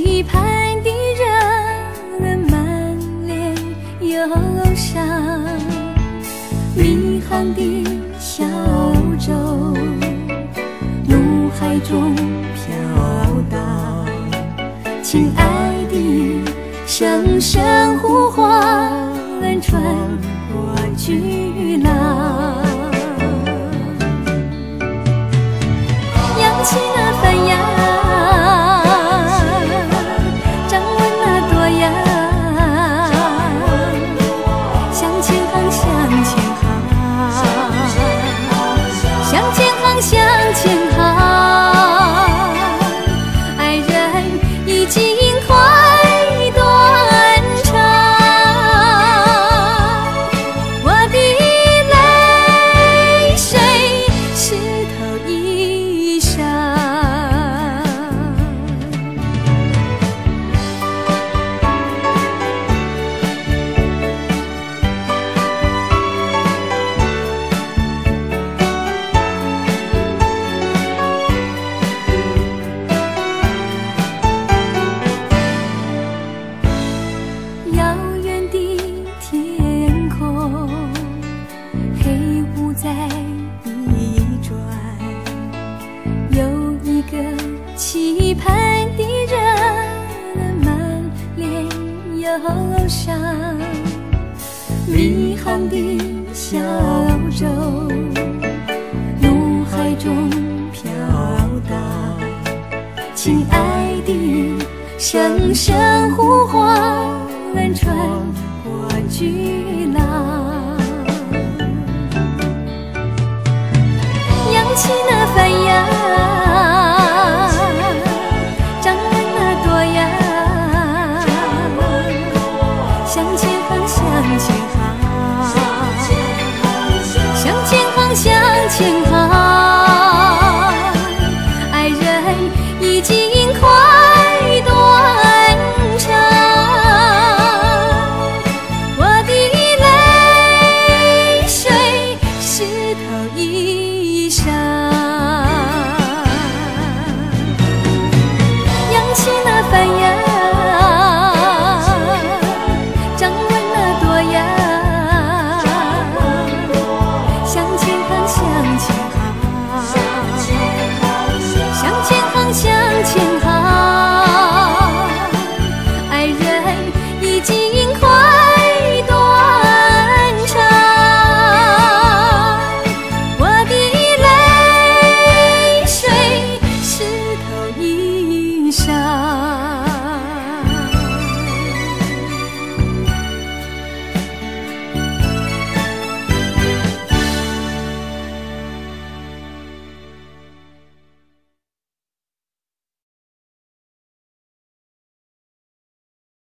期盼的人满脸忧伤，迷航的小舟，路海中飘荡，亲爱的，声声呼唤，穿过巨浪。岛上迷航的小舟，怒海中飘荡，亲爱的，声声呼唤传过去。真好爱人已经快断肠我的泪水湿透衣裳。仰起